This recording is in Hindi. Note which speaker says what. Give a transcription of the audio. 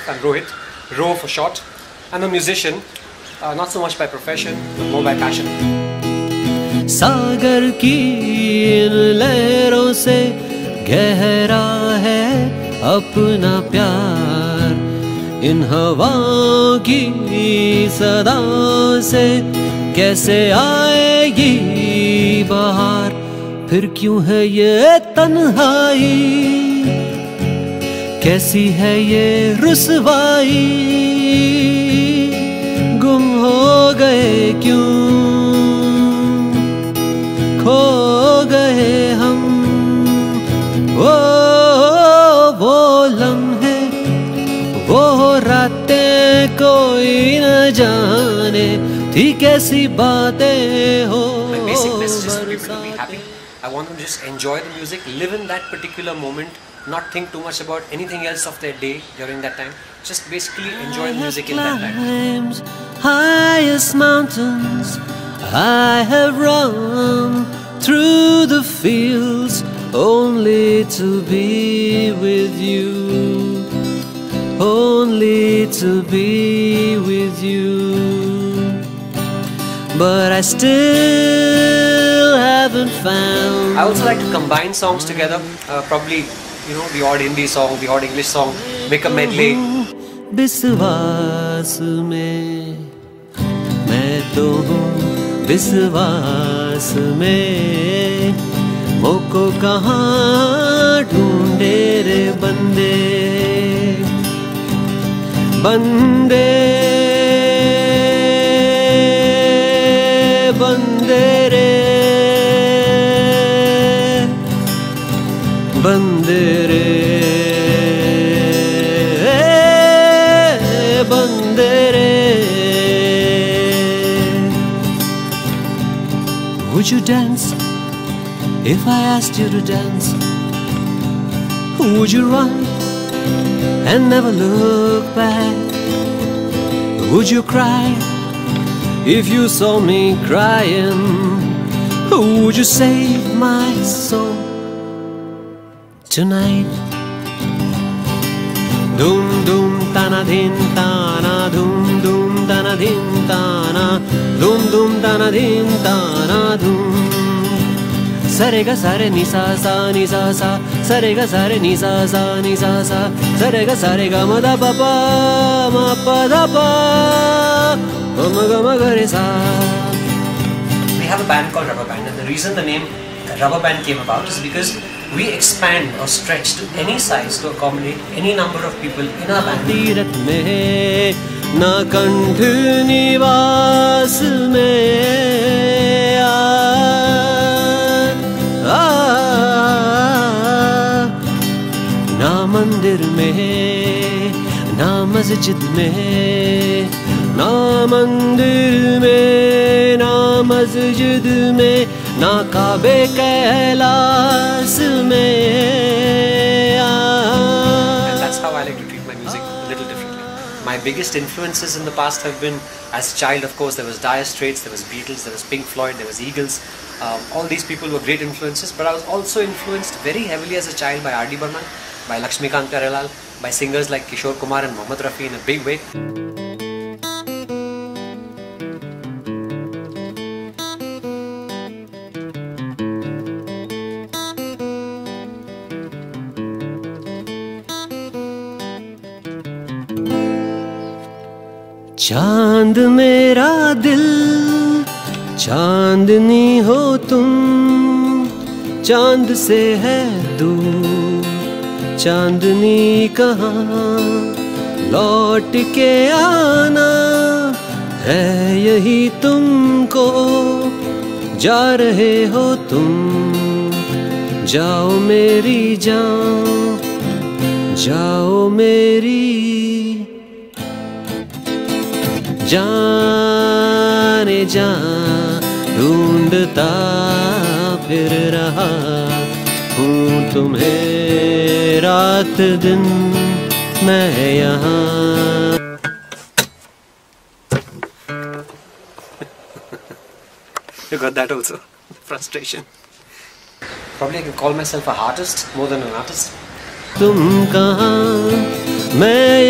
Speaker 1: myself. I'm Rohit, Ro for short. I'm a musician, uh, not so much by profession, but more by passion.
Speaker 2: सागर की इन लहरों से गहरा है अपना प्यार इन हवाओं की सदा से कैसे आएगी बाहर फिर क्यों है ये तन्हाई कैसी है ये रुसवाई गुम हो गए क्यों खो गए हम वो वो लम्हे वो रातें कोई न जाने थी कैसी बातें हो.
Speaker 1: I want them to just enjoy the music, live in that particular moment, not think too much about anything else of their day during that time. Just basically enjoy music in that time.
Speaker 2: highest mountains. I have run through the fields only to be with you. Only to be with you. But I still haven't found.
Speaker 1: I also like to combine songs together. Uh, probably, you know, the odd Hindi song, the odd English song, make a medley.
Speaker 2: विश्वास में मैं तो हूँ विश्वास में मोको कहाँ ढूंढे रे बंदे बंदे बंदे रे बंदे रे Would you dance if I asked you to dance? Would you run and never look back? Would you cry if you saw me crying? Would you save my soul Tonight? Dum dum tana din tana dum dum tana din tana. Dum dum tana din tana dum. Sare ga sare ni sa sa ni sa sa. Sare ga sare ni sa sa ni sa sa. Sare ga sare ga ma da pa pa ma pa da pa. Ma ga ma ga re sa.
Speaker 1: We have a band called Rubber Band, and the reason the name Rubber Band came about is because we expand or stretch to any size to accommodate any number of people in our band.
Speaker 2: Tirath में ना कंठ निवास में मंदिर में ना मस्जिद में ना मंदिर में ना मस्जिद में ना काबे कैलाश में आ,
Speaker 1: And that's how I like to treat my music a little differently. My biggest influences in the past have been, as a child, of course, there was Dire Straits, there was Beatles, there was Pink Floyd, there was Eagles. Um, all these people were great influences, but I was also influenced very heavily as a child by R.D. Burman, by Lakshmikant Pyarelal, by singers like Kishore Kumar and Mohammad Rafi in a big way.
Speaker 2: चाँद मेरा दिल, चांदनी हो तुम, चाँद से है दूर, चांदनी कहाँ, लौट के आना है यही तुमको। जा रहे हो तुम, जाओ मेरी जाओ जाओ मेरी जाने जा ढूंढता फिर रहा हूँ तुम्हें रात दिन मैं यहाँ
Speaker 1: You got that also. Frustration. Probably I can call myself a artist more than an artist.
Speaker 2: तुम कहाँ मैं